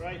Right.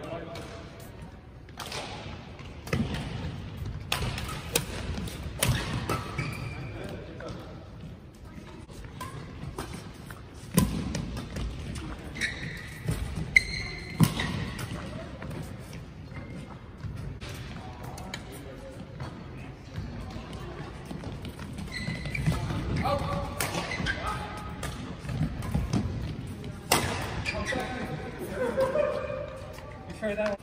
try that one.